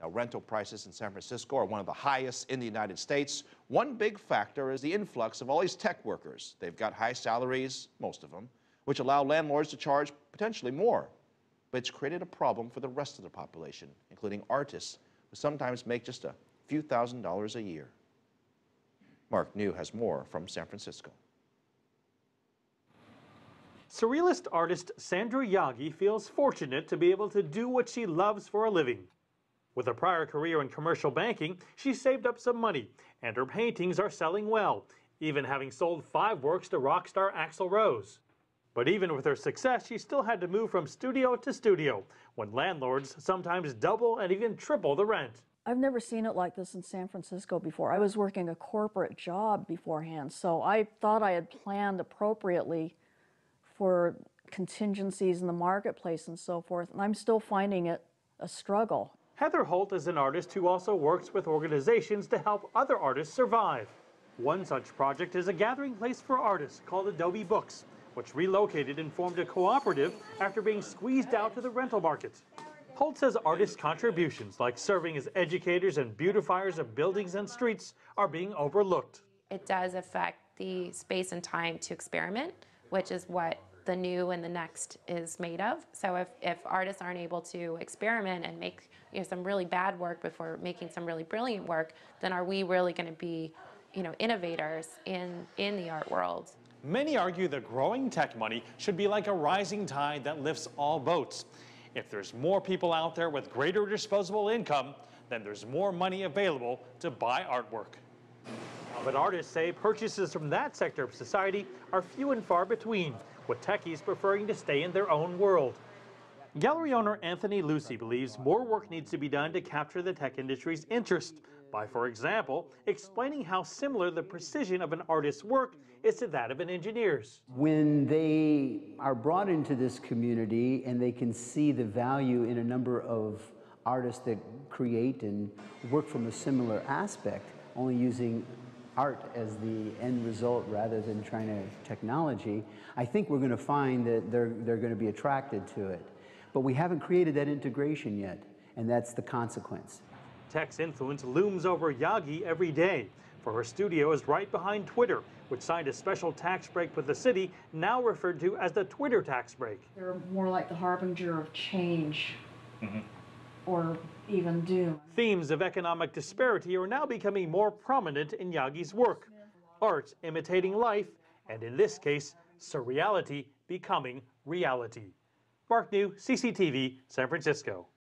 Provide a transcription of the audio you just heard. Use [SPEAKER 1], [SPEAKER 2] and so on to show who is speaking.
[SPEAKER 1] Now, rental prices in San Francisco are one of the highest in the United States. One big factor is the influx of all these tech workers. They've got high salaries, most of them, which allow landlords to charge potentially more. But it's created a problem for the rest of the population, including artists, who sometimes make just a few thousand dollars a year. Mark Niu has more from San Francisco.
[SPEAKER 2] Surrealist artist Sandra Yagi feels fortunate to be able to do what she loves for a living. With a prior career in commercial banking, she saved up some money, and her paintings are selling well, even having sold five works to rock star Axl Rose. But even with her success, she still had to move from studio to studio, when landlords sometimes double and even triple the rent.
[SPEAKER 3] I've never seen it like this in San Francisco before. I was working a corporate job beforehand, so I thought I had planned appropriately for contingencies in the marketplace and so forth, and I'm still finding it a struggle.
[SPEAKER 2] Heather Holt is an artist who also works with organizations to help other artists survive. One such project is a gathering place for artists called Adobe Books, which relocated and formed a cooperative after being squeezed out to the rental market. Holt says artists' contributions, like serving as educators and beautifiers of buildings and streets, are being overlooked.
[SPEAKER 4] It does affect the space and time to experiment, which is what the new and the next is made of. So if, if artists aren't able to experiment and make you know, some really bad work before making some really brilliant work, then are we really going to be you know, innovators in, in the art world?
[SPEAKER 2] Many argue that growing tech money should be like a rising tide that lifts all boats. If there's more people out there with greater disposable income, then there's more money available to buy artwork. But artists say purchases from that sector of society are few and far between, with techies preferring to stay in their own world. Gallery owner Anthony Lucy believes more work needs to be done to capture the tech industry's interest by, for example, explaining how similar the precision of an artist's work is to that of an engineer's.
[SPEAKER 5] When they are brought into this community and they can see the value in a number of artists that create and work from a similar aspect, only using art as the end result rather than trying to technology, I think we're going to find that they're, they're going to be attracted to it. But we haven't created that integration yet, and that's the consequence.
[SPEAKER 2] Tech's influence looms over Yagi every day, for her studio is right behind Twitter, which signed a special tax break with the city, now referred to as the Twitter tax break.
[SPEAKER 3] They're more like the harbinger of change mm -hmm. Or even doom.
[SPEAKER 2] Themes of economic disparity are now becoming more prominent in Yagi's work. Art imitating life, and in this case, surreality becoming reality. Mark Niu, CCTV, San Francisco.